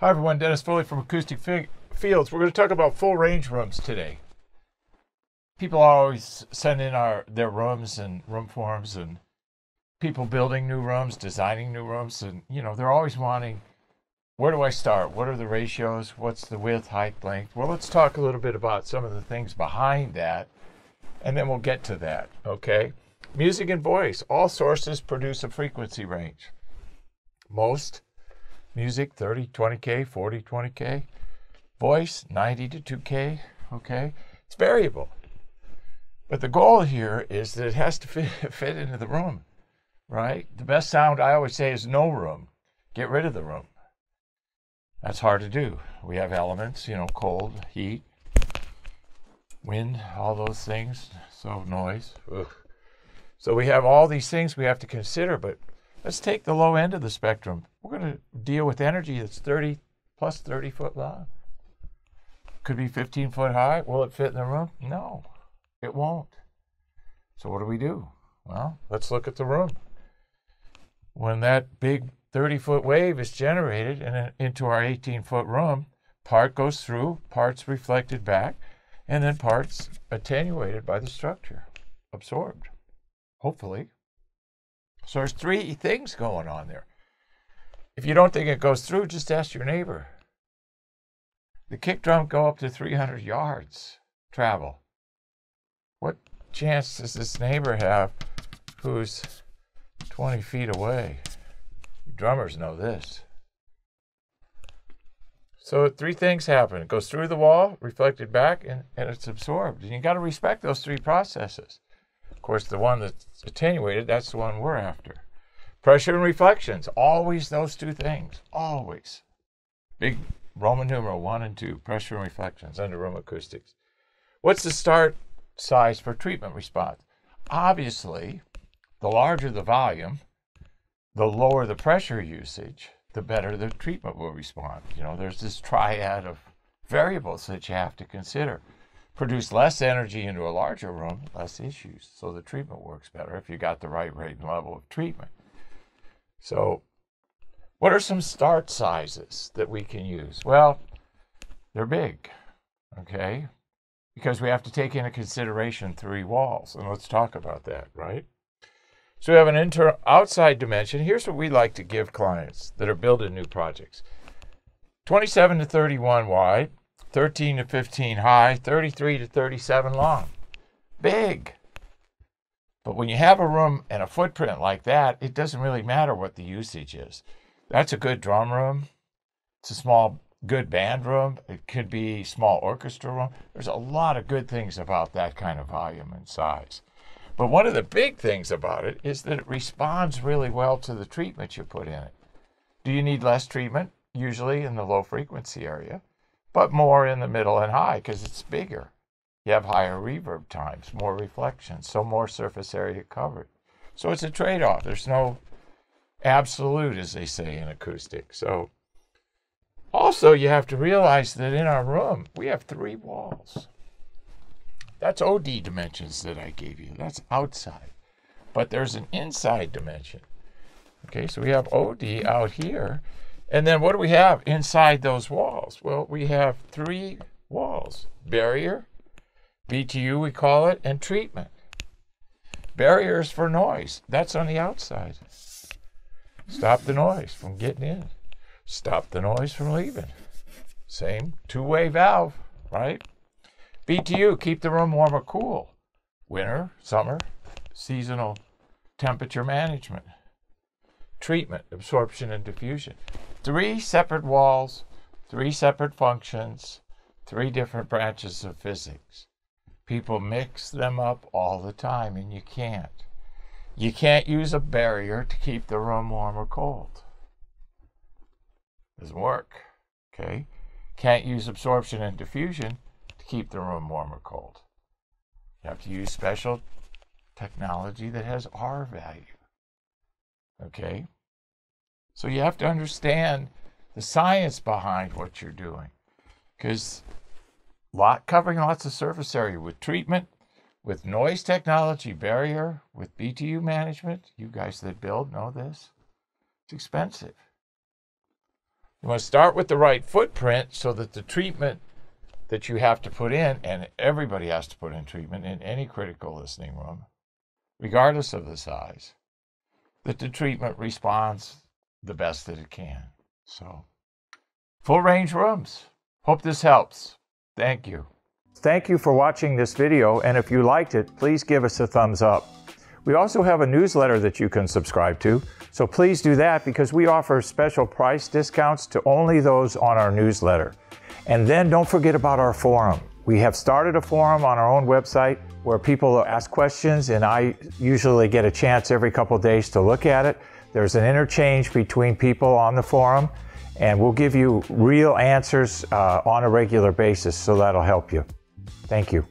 Hi, everyone. Dennis Foley from Acoustic Fi- Fields. We're going to talk about full range rooms today. People always send in our their rooms and room forms, and people building new rooms, designing new rooms, and you know they're always wanting. Where do I start? What are the ratios? What's the width, height, length? Well, let's talk a little bit about some of the things behind that, and then we'll get to that. Okay. Music and voice. All sources produce a frequency range. Most music 30 20k 40 20k voice 90 to 2k okay? It's variable. But the goal here is that it has to fit, fit into the room right? The best sound i always say is no room. Get rid of the room. That's hard to do. We have elements you know cold heat wind all those things so noise Ugh. so we have all these things we have to consider but let's take the low end of the spectrum. We're going to deal with energy that's 30 plus 30 foot long. Could be 15 foot high. Will it fit in the room? No, it won't. So, what do we do? Well, let's look at the room. When that big 30 foot wave is generated and into our 18 foot room, part goes through, parts reflected back, and then parts attenuated by the structure, absorbed, hopefully. So there's three things going on there. If you don't think it goes through, just ask your neighbor. The kick drum go up to 300 yards travel. What chance does this neighbor have who's 20 feet away? Drummers know this. So three things happen. It goes through the wall, reflected back, and, and it's absorbed. And you got to respect those three processes. Of course, the one that's attenuated, that's the one we're after. Pressure and reflections, always those two things, always. Big Roman numeral one and two, pressure and reflections under room acoustics. What's the start size for treatment response? Obviously, the larger the volume, the lower the pressure usage, the better the treatment will respond. You know, there's this triad of variables that you have to consider. Produce less energy into a larger room, less issues. So the treatment works better if you got the right rate and level of treatment. So, what are some start sizes that we can use? Well, they're big, okay? Because we have to take into consideration three walls. And let's talk about that, right? So we have an inter outside dimension. Here's what we like to give clients that are building new projects. 27 to 31 wide, 13 to 15 high, 33 to 37 long. Big. But when you have a room and a footprint like that, it doesn't really matter what the usage is. That's a good drum room. It's a small, good band room. It could be small orchestra room. There's a lot of good things about that kind of volume and size. But one of the big things about it is that it responds really well to the treatment you put in it. Do you need less treatment? Usually in the low frequency area, but more in the middle and high because it's bigger. You have higher reverb times, more reflections, so more surface area covered. So it's a trade off. There's no absolute, as they say in acoustics. So also, you have to realize that in our room, we have three walls. That's OD dimensions that I gave you. That's outside. But there's an inside dimension. Okay, so we have OD out here. And then what do we have inside those walls? Well, we have three walls barrier, BTU, we call it, and treatment. Barriers for noise. That's on the outside. Stop the noise from getting in. Stop the noise from leaving. Same two-way valve, right? BTU, keep the room warm or cool. Winter, summer, seasonal temperature management. Treatment, absorption and diffusion. Three separate walls, three separate functions, three different branches of physics. People mix them up all the time, and you can't. You can't use a barrier to keep the room warm or cold. Doesn't work. Okay? Can't use absorption and diffusion to keep the room warm or cold. You have to use special technology that has R value. Okay? So you have to understand the science behind what you're doing. Because lot covering lots of surface area with treatment, with noise technology barrier, with BTU management. You guys that build know this. It's expensive. You want to start with the right footprint so that the treatment that you have to put in, and everybody has to put in treatment in any critical listening room, regardless of the size, that the treatment responds the best that it can. So, full range rooms. Hope this helps. Thank you. Thank you for watching this video, and if you liked it, please give us a thumbs up. We also have a newsletter that you can subscribe to, so please do that because we offer special price discounts to only those on our newsletter. And then don't forget about our forum. We have started a forum on our own website where people ask questions, and I usually get a chance every couple days to look at it. There's an interchange between people on the forum, and we'll give you real answers uh, on a regular basis, so that'll help you. Thank you.